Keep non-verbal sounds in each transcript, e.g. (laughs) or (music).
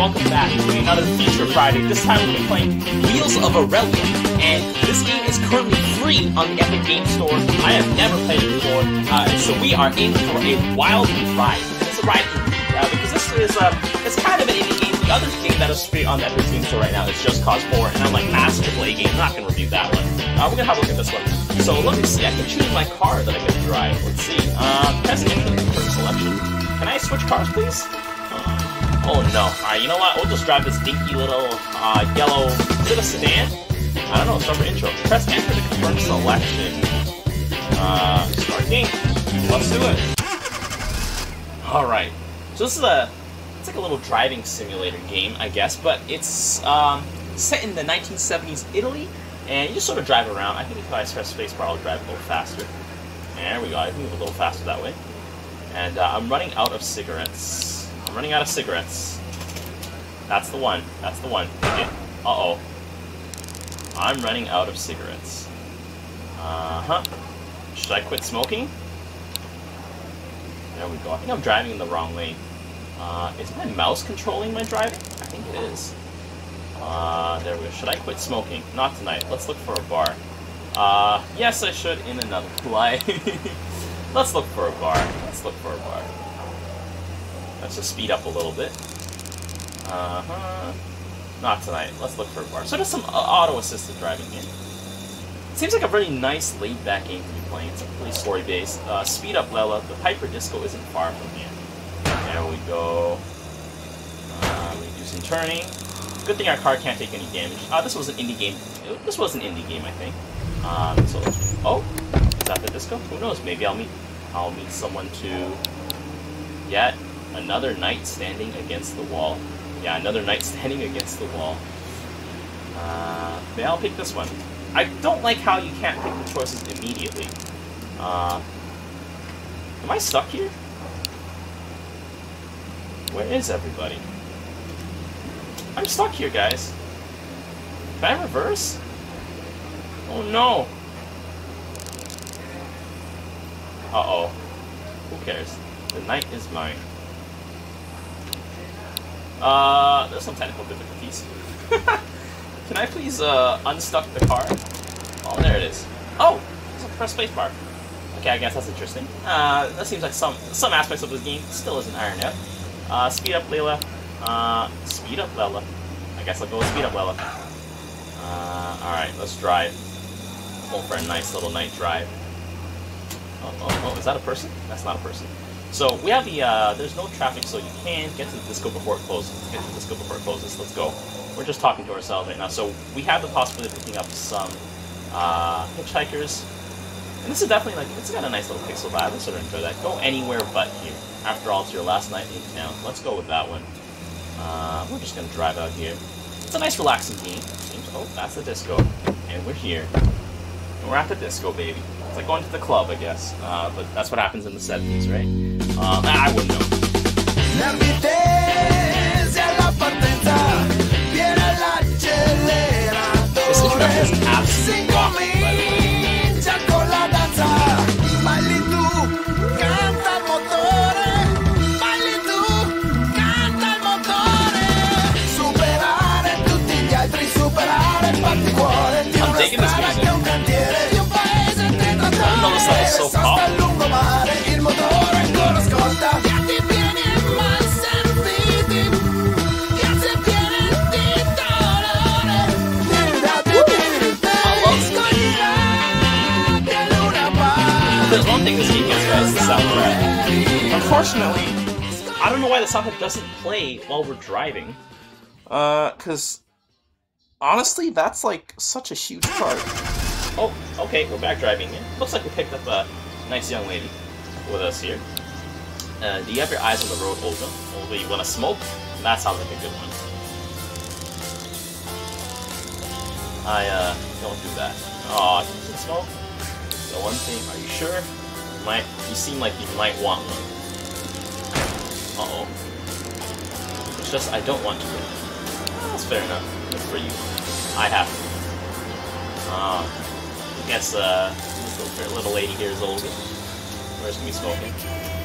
welcome back to another Feature Friday. This time we'll be playing Wheels of Aurelia, and this game is currently free on the Epic Game Store. I have never played it before, uh, so we are in for a wild ride. It's a ride uh, because this is uh, it's kind of an indie game. The other game that is free on the Epic Game Store right now is Just Cause 4, and I'm like, massive play game. I'm not gonna review that one. Uh, we're gonna have a look at this one. So let me see. I can choose my car that I'm gonna drive. Let's see. Uh, press for selection. Can I switch cars, please? Oh no. Alright, you know what? We'll just drive this dinky little uh, yellow. Is it a sedan? I don't know. Start for intro. Press enter to confirm selection. Uh, start game. Let's do it. Alright. So this is a. It's like a little driving simulator game, I guess, but it's um, set in the 1970s Italy, and you just sort of drive around. I think if I press spacebar, I'll drive a little faster. There we go. I can move a little faster that way. And uh, I'm running out of cigarettes. I'm running out of cigarettes. That's the one. That's the one. Uh-oh. I'm running out of cigarettes. Uh-huh. Should I quit smoking? There we go. I think I'm driving in the wrong lane. Uh, is my mouse controlling my driving? I think it is. Uh, there we go. Should I quit smoking? Not tonight. Let's look for a bar. Uh, yes, I should in another (laughs) life. Let's look for a bar. Let's look for a bar. Let's just speed up a little bit. Uh-huh. Not tonight. Let's look for a bar. So there's some uh, auto-assisted driving in. Seems like a really nice, laid-back game to be playing. It's a really story-based. Uh, speed up Lella. The Piper Disco isn't far from here. There we go. Uh, we do some turning. Good thing our car can't take any damage. Uh, this was an indie game. This was an indie game, I think. Um, so, oh, is that the disco? Who knows? Maybe I'll meet, I'll meet someone to. Yet another night standing against the wall. Yeah, another night (laughs) standing against the wall. Uh, maybe I'll pick this one. I don't like how you can't pick the choices immediately. Uh, am I stuck here? Where is everybody? I'm stuck here, guys. Can I reverse? Oh no! Uh-oh. Who cares? The night is mine. Uh, there's some technical difficulties. (laughs) Can I please uh, unstuck the car? Oh, there it is. Oh, press spacebar. Okay, I guess that's interesting. Uh, that seems like some some aspects of this game still isn't ironed out. Uh, speed up Lella. Uh, speed up Lella. I guess I'll go with speed up Lella. Uh, alright, let's drive. Go for a nice little night drive. Oh, oh, oh, is that a person? That's not a person. So we have the, uh, there's no traffic, so you can get to the disco before it closes. Let's get to the disco before it closes. Let's go. We're just talking to ourselves right now. So we have the possibility of picking up some uh, hitchhikers. And this is definitely like, it's got a nice little pixel vibe. I sort of enjoy that. Go anywhere but here. After all, it's your last night in town. Let's go with that one. Uh, we're just going to drive out here. It's a nice relaxing game. Oh, that's the disco. And we're here. And we're at the disco, baby. It's like going to the club, I guess. Uh, but that's what happens in the 70s, right? Um, I wouldn't know. This introduction is absolutely rocking, by the way. Powerful. There's one thing this game gets guys, the soundtrack. Unfortunately, I don't know why the soundtrack doesn't play while we're driving. Uh, cause honestly, that's like such a huge part. Oh, okay, we're back driving in. Looks like we picked up a nice young lady with us here. Uh, do you have your eyes on the road, Olga? Olga, you wanna smoke? That sounds like a good one. I, uh, don't do that. Oh, you smoke? The one thing, are you sure? You might, you seem like you might want one. Uh-oh. It's just, I don't want to. Oh, that's fair enough. Good for you. I have to. Uh, I guess, uh, this little, little lady here is Olga. Where's gonna be smoking?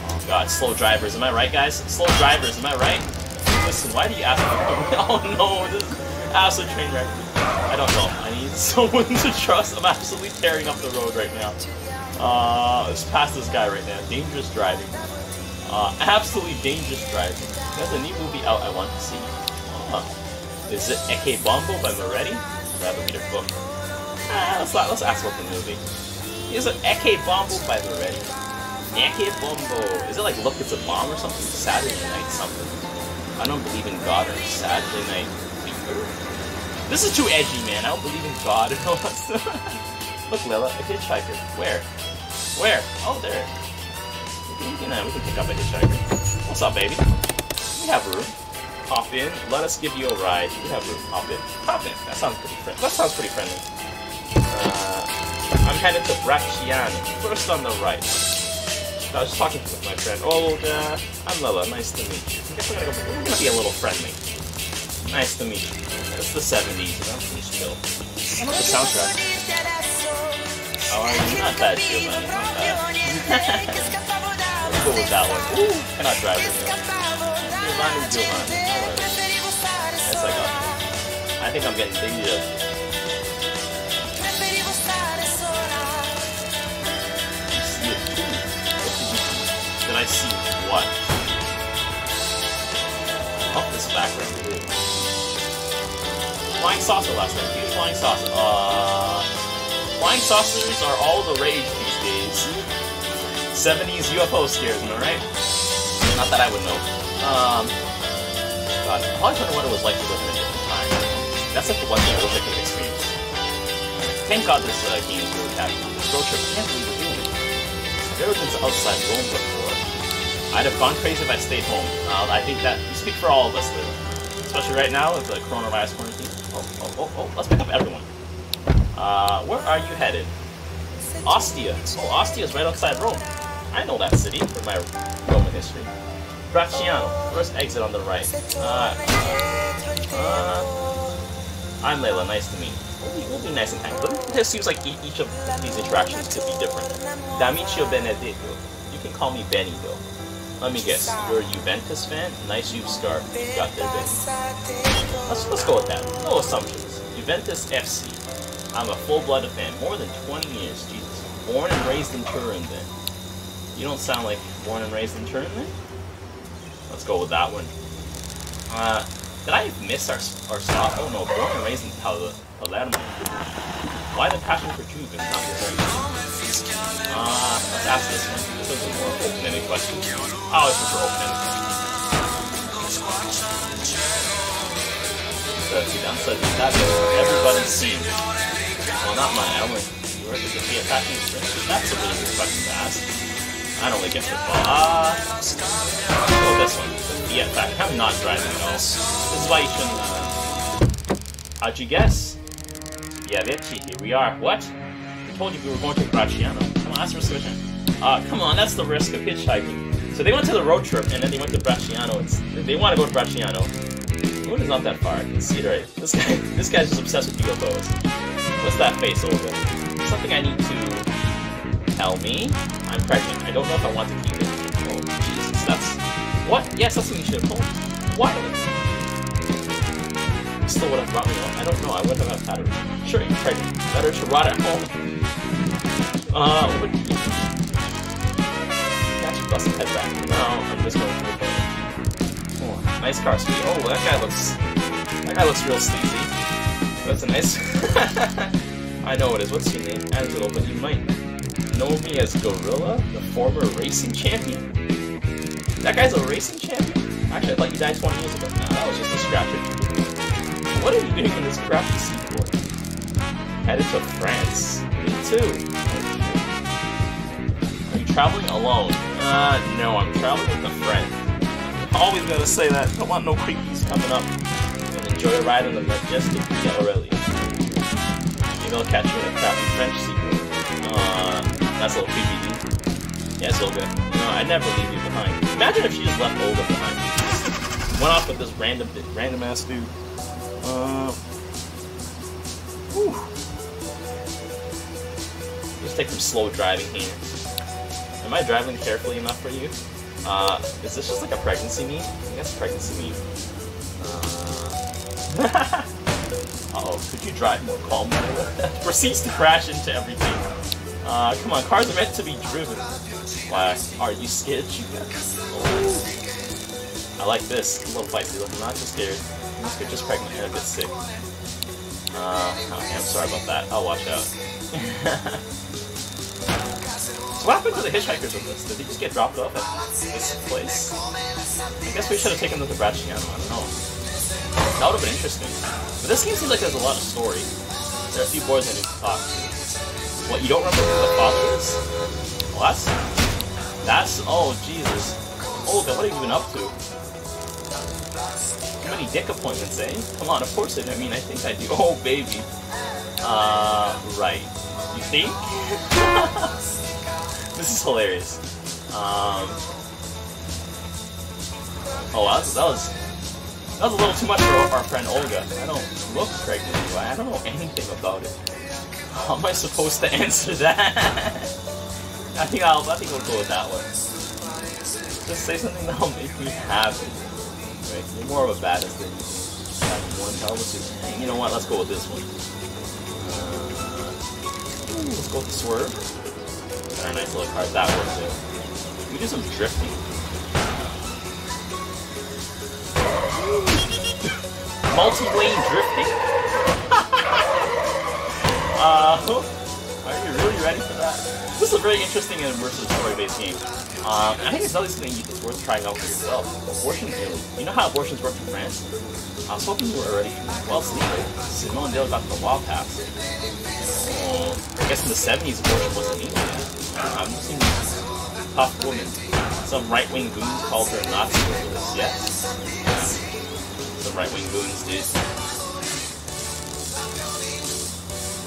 Oh god, slow drivers, am I right, guys? Slow drivers, am I right? Listen, why do you ask me? (laughs) Oh no, this is absolute train wreck. I don't know. I need (laughs) someone to trust. I'm absolutely tearing up the road right now. Uh, let's pass this guy right now. Dangerous driving. Uh, absolutely dangerous driving. There's a new movie out I want to see. Uh, is it Ecce Bombo by Moretti? Read a book. Ah, let's, let's ask about the movie. Is it Ecce Bombo by Moretti? Ecce Bombo. Is it like Look It's a Bomb or something? Saturday night something. I don't believe in God or Saturday night. This is too edgy, man. I don't believe in God. (laughs) Look, Lila, a hitchhiker. Where? Where? Oh, there. We can, we can pick up a hitchhiker. What's up, baby? We have room. Hop in. Let us give you a ride. We have room. Hop in. Hop in. That sounds pretty friendly. That sounds pretty friendly. Uh, I'm headed to Bracciano. First on the right. I was talking with my friend. Oh, uh, I'm Lila. Nice to meet you. I guess we're gonna, go, we're gonna be a little friendly. Nice to meet you. It's the 70s, you know? Please chill. The soundtrack. Are you? Not bad, Giovanni. Not bad. (laughs) Let's go with that one. Ooh, cannot drive with you. Giovanni, Giovanni. Yes, I got it. I think I'm getting dangerous. see I see what? Oh, this background too. Flying saucer last night. Huge flying saucer. Uh. Flying saucers are all the rage these days. 70s UFO scares, am I right? Not that I would know. Um, God, I always wonder what it was like to live in a different time. That's like the one thing I wish I could experience. Thank God this uh, game is really happy. This road trip, I can't believe we're doing it. To outside Rome before. I'd have gone crazy if I stayed home. Uh, I think that you speak for all of us, Lou. Especially right now with the coronavirus quarantine. Oh, oh, oh, oh, let's pick up everyone. Uh, where are you headed? Ostia. Oh, Ostia is right outside Rome. I know that city from my Roman history. Bracciano. First exit on the right. Uh, uh, I'm Layla. Nice to meet you. We'll be, we'll be nice and kind. But it seems like each of these interactions could be different. D'Amicio Benedetto. You can call me Benny, though. Let me guess, you're a Juventus fan? Nice you've scarf. You got there, Benny. Let's, let's go with that. No assumptions. Juventus FC. I'm a full-blooded fan. More than 20 years, Jesus. Born and raised in Turin, then. You don't sound like born and raised in Turin, then? Let's go with that one. Uh, did I miss our, our stop? Oh no, born and raised in Palermo. Why the passion for Juve is not very Uh, let's ask this one. Is a more open-ended question. I always prefer open-ended questions. The fidanza di everybody's seen. Well, not mine. I only work with the Fiat Factory That's a really good question to ask. I don't really get football. Ah, uh, oh, this one. The Fiat Factory. I'm not driving at all. This is why you shouldn't. Uh... How'd you guess? Yeah, Vici, here we are. What? I told you we were going to Bracciano. Come on, that's the risk of Uh, come on, that's the risk of hitchhiking. So they went to the road trip, and then they went to Bracciano. It's, they want to go to Bracciano. Road is not that far. I can see it right. This guy, (laughs) this guy's just obsessed with UFOs. What's that face over there? Something I need to tell me? I'm pregnant. I don't know if I want to keep it. Oh, Jesus, that's... What? Yes, that's what you should have told. What? Still would have brought me home. I don't know. I wouldn't have had her. Sure, you're pregnant. Better to rot at home. Uh, bust head back. No, I'm just going for the Oh, nice car, speed. Oh, that guy looks... That guy looks real sleazy. That's a nice... (laughs) I know it is. What's your name? Angelo, but you might know me as Gorilla, the former racing champion. That guy's a racing champion? Actually, I thought you died 20 years ago. That was just a scratcher. What are you doing in this crappy seaport? Headed to France. Me too. Are you traveling alone? Uh, no, I'm traveling with a friend. Always gotta say that. Don't want no creepies coming up And enjoy a ride on the majestic Aurelia. Maybe I'll catch you in a crappy French secret. Uh, that's a little creepy. Yeah, it's all good. You know, I'd never leave you behind. Imagine if she just left Olga behind. Went off with this random, random ass dude. Uh, whew. Just take some slow driving here. Am I driving carefully enough for you? Uh, is this just like a pregnancy meme? I guess pregnancy meme. Uh, (laughs) oh, could you drive more calmly? (laughs) Proceeds to crash into everything. Uh, come on, cars are meant to be driven. Why are you scared, you. I like this. A little feisty look. I'm not too scared. I'm just, just pregnant and a bit sick. Uh, okay, I'm sorry about that. I'll watch out. (laughs) what happened to the hitchhikers in this? Did they just get dropped off at this place? I guess we should have taken them to Bracciano. I don't know. That would have been interesting. But this game seems like there's a lot of story. There are a few boys I need to talk to. What, you don't remember who the father is? Well, that's... That's... Oh, Jesus. Olga, what have you been up to? Too many dick appointments, eh? Come on, of course I mean, I think I do. Oh, baby. Uh, right. You think? (laughs) this is hilarious. Um... Oh, wow, that was... That was a little too much for our friend Olga. I don't look pregnant, I? Don't know anything about it. How am I supposed to (laughs) answer that? I think I'll I think I'll go with that one. Just say something (laughs) that'll make me happy. Right? You're more of a badass than one hell, you know what, let's go with this one. Uh, let's go with the swerve. Nice little card, that works too. We do some drifting. Multi-way drifting? (laughs) uh, are you really ready for that? This is a very interesting and immersive story-based game. Um, I think it's another thing worth trying out for yourself. Abortion. You know how abortions work in France? I was hoping you were already well sleeping. Simone Veil got the law passed. Oh, I guess in the 70s abortion wasn't legal I'm seeing tough woman. Some right-wing goons called her a Nazi over this, yes right-wing goons, dude.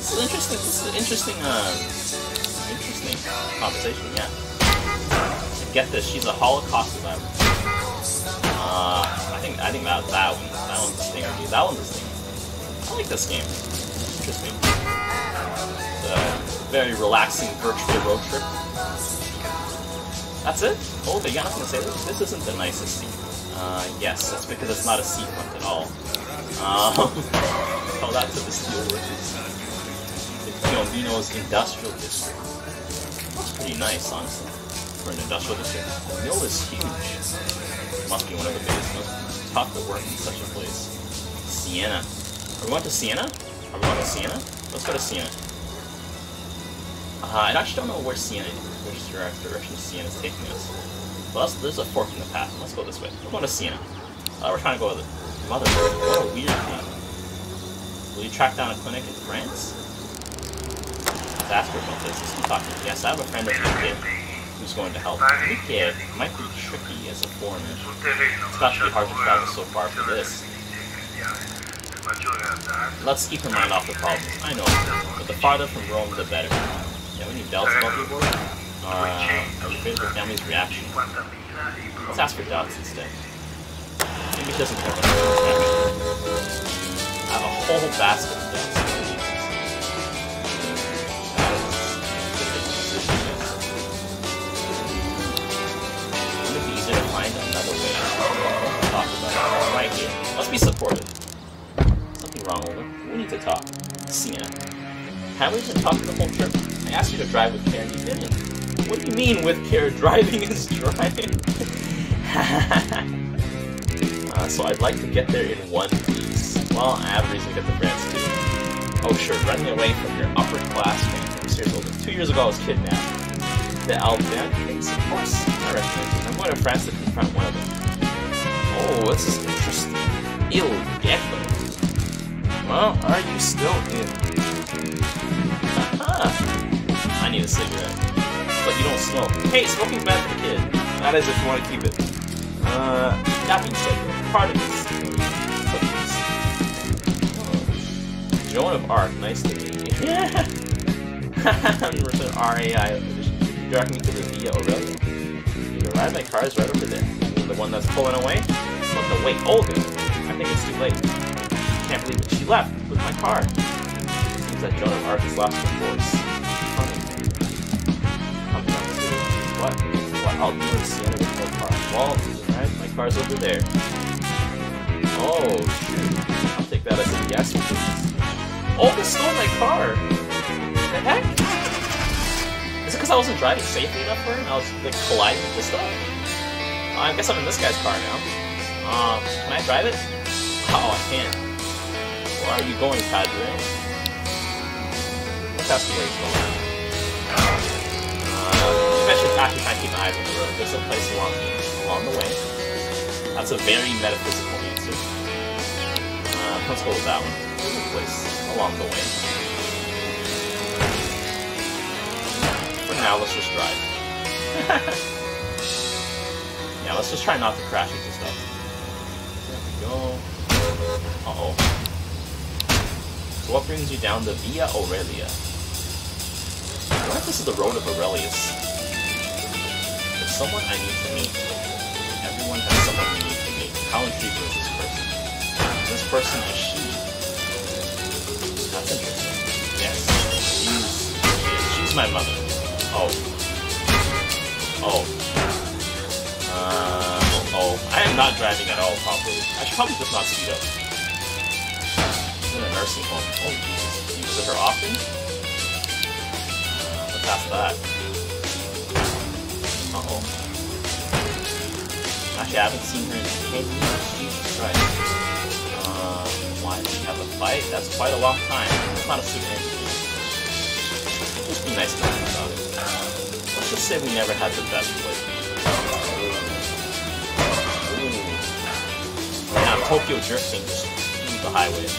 This is interesting. This is an interesting, uh, interesting conversation. Yeah. Get this. She's a Holocaust survivor. Uh, I think I think that that one one's. That one's a stinger. I like this game. Interesting. It's very relaxing virtual road trip. That's it? Oh, they got nothing to say. This isn't the nicest scene. Uh, yes, that's because it's not a seafront at all. Um, (laughs) oh, that's to the steelworkers. The Piombino's Industrial District. That's pretty nice, honestly, for an industrial district. The mill is huge. Must be one of the biggest, most tough to work in such a place. Siena. Are we going to Siena? Are we going to Siena? Let's go to Siena. Uh, I actually don't know where Siena, which direction Siena is taking us. Well, there's a fork in the path. Let's go this way. We're going to Siena. Uh, we're trying to go to the mother. What a weird thing. Will you track down a clinic in France? Let's ask her about this. Let's. Yes, I have a friend that's kid who's going to help. Kid might be tricky as a foreigner. It's to be hard to travel so far for this. Let's keep her mind off the problems. I know, but the farther from Rome, the better. Yeah, we need doubts about people. Uh, are we afraid of the family's reaction? Let's ask for doubts instead. Maybe she doesn't care about reaction. I have a whole basket of doubts. Another way? Talk about it. Right here. Let's be supportive. Something wrong it. We need to talk. Sienna. Haven't we been talking the whole trip? I asked you to drive with care and you didn't. What do you mean with care? Driving is driving. (laughs) uh, so I'd like to get there in one piece. Well, I have reason to get the France too. Oh sure, running away from your upper class family. Seriously, two years ago I was kidnapped. The Alban case, of course. I recognize it. I'm going to France to confront one of them. Oh, this is interesting. Il Gecko. Well, are you still in? I need a cigarette but you don't smoke. Hey, smoking's bad for the kid. Not as if you want to keep it. Uh, that being said, part of this. Joan of Arc, nice to meet you. Yeah. Return RAI me to the Via Aurelia. You arrive my car is right over there. The one that's pulling away? But the wait, Olga. I think it's too late. Can't believe it. She left with my car. Seems that Joan of Arc has lost her voice. What? What? Oh, you see with no car. Well, alright, my car's over there. Oh, shoot. I'll take that as a yes, please. They stole my car! What The heck? Because I wasn't driving safely enough for him? I was, like, colliding with stuff? Oh, I guess I'm in this guy's car now. Um, can I drive it? Oh, I can't. Where are you going, Padre? Let's ask where he's going. Uh, I should actually try to keep my eyes on the road. There's a place along, along the way. That's a very metaphysical answer. Uh, let's go with that one. There's a place along the way. Now, let's just drive. (laughs) yeah, let's just try not to crash into stuff. There we go. Uh-oh. So what brings you down the Via Aurelia? I wonder if this is the road of Aurelius. There's someone I need to meet. Everyone has someone we need to meet. How intriguing is this person? This person is she. That's interesting. Yes. She's, she's my mother. Oh. Oh. Uh, oh. I am not driving at all properly. I should probably just not speed up. She's in a nursing home. Oh, Jesus. You visit her often? past that. Uh-oh. Actually, I haven't seen her in 10 years. Jesus Christ. Uh, why did we have a fight? That's quite a long time. It's not a ending. Just be nice to talk about it. Let's just say we never had the best play. Yeah, I'm Tokyo drifting just the highway.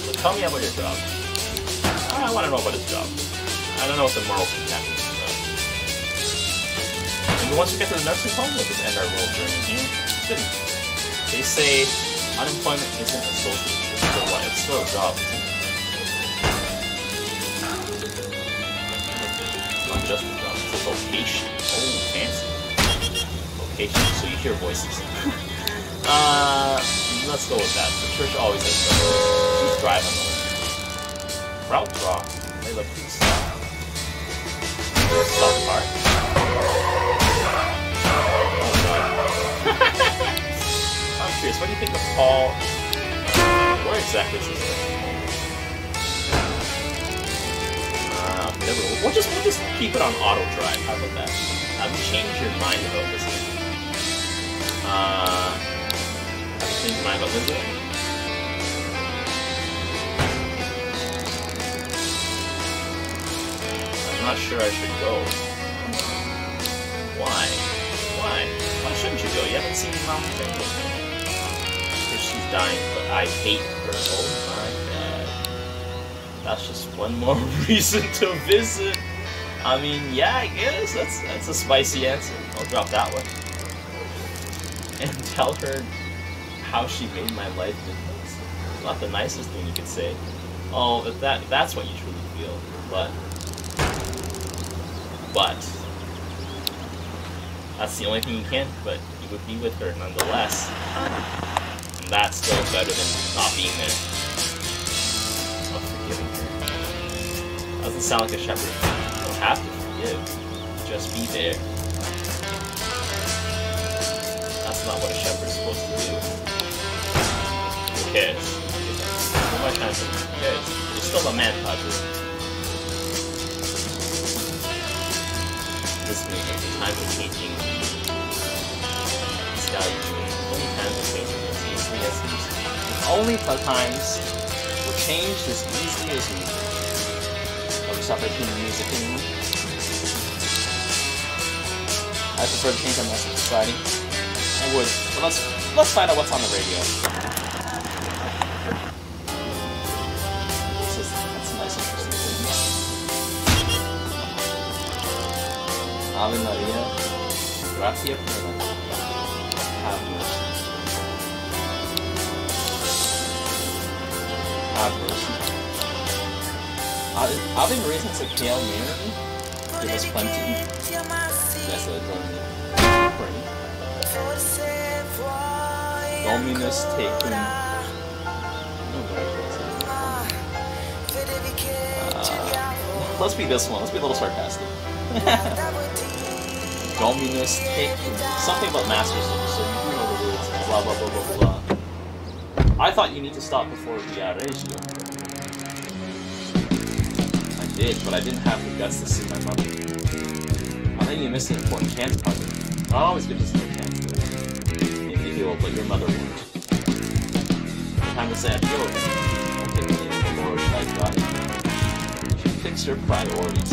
So tell me about your job. I want to know about his job. I don't know what the moral happens. And once we get to the nursing home, we'll just end our world journey here. They say unemployment isn't a social issue. It's still a job. Just a. Oh, fancy. Location, so you hear voices. (laughs) uh, let's go with that. The church always has stuff. She's driving the route draw. They look pretty South Park. (laughs) I'm curious, what do you think of Paul? Where exactly is this We'll just we'll just keep it on auto drive. How about that? You changed your mind about this game? Uh, have you changed your mind about this game? I'm not sure I should go. Why? Why? Why shouldn't you go? You haven't seen Mom. Because she's dying, but I hate her. Oh my. That's just one more (laughs) reason to visit. I mean, yeah, I guess that's that's a spicy answer. I'll drop that one. And (laughs) tell her how she made my life different. Not the nicest thing you could say. Oh, if that that's what you truly feel. But but that's the only thing you can, but you would be with her nonetheless. And that's still better than not being there. Doesn't sound like a shepherd. You don't have to forgive. Just be there. That's not what a shepherd's supposed to do. Who cares? Who am I trying to Who cares? You're still a man, Patrick. this movie, the time of changing styles, only times of changing as easily as. Only the times will change as easily as music. Music anymore? I prefer to change our message society. I would, but let's let's find out what's on the radio. Ave Maria, plena. Have mercy. Have mercy. Maria since it Hail Mary, give us plenty. Yes, it does. Dominus tecum. Uh, let's be this one. Let's be a little sarcastic. (laughs) Dominus Take, something about Master so you know the words, blah blah blah blah blah. I thought you need to stop before the uh, ratio. I did, but I didn't have the guts to see my mother. I think you missed an important chance puzzle. I always give this a chance. If you feel, but your mother won't. Time to say adios. Don't take me in the I got it. She fix your priorities.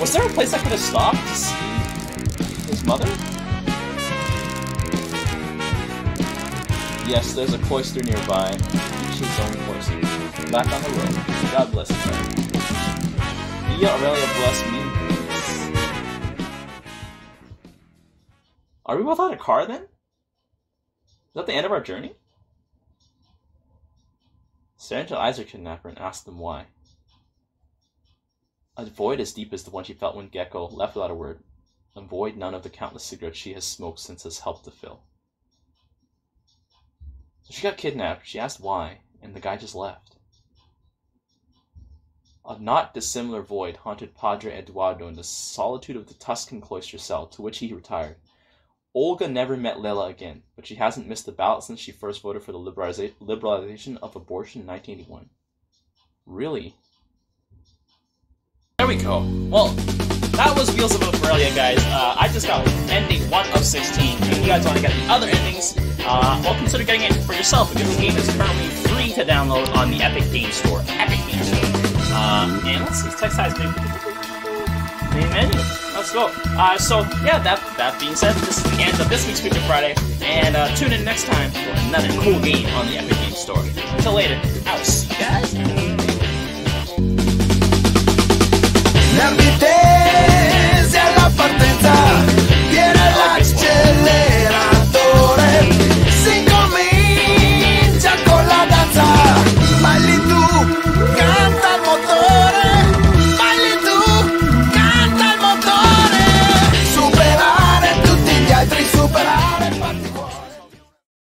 Was there a place I could have stopped to see his mother? Yes, there's a cloister nearby. Each his own cloister. Back on the road. God bless you. Aurelia bless me. Are we both without a car then? Is that the end of our journey? Sergeant eyes her kidnapper and asks them why. A void as deep as the one she felt when Gecko left without a word. A void none of the countless cigarettes she has smoked since has helped to fill. So she got kidnapped, she asked why, and the guy just left. A not dissimilar void haunted Padre Eduardo in the solitude of the Tuscan cloister cell to which he retired. Olga never met Lella again, but she hasn't missed a ballot since she first voted for the liberalization of abortion in 1981. Really? There we go. Well, that was Wheels of Aurelia, guys. Uh, I just got ending 1 of 16. If you guys want to get the other endings, uh, well, consider getting it for yourself because the game is currently free to download on the Epic Game Store. Epic Game Store. Uh, and let's see, text size big. Main menu. Let's go. Uh, so, yeah, that that being said, this is the end of this week's Feature Friday, and uh, tune in next time for another cool game on the Epic Game Store. Until later, I'll see you guys. Let me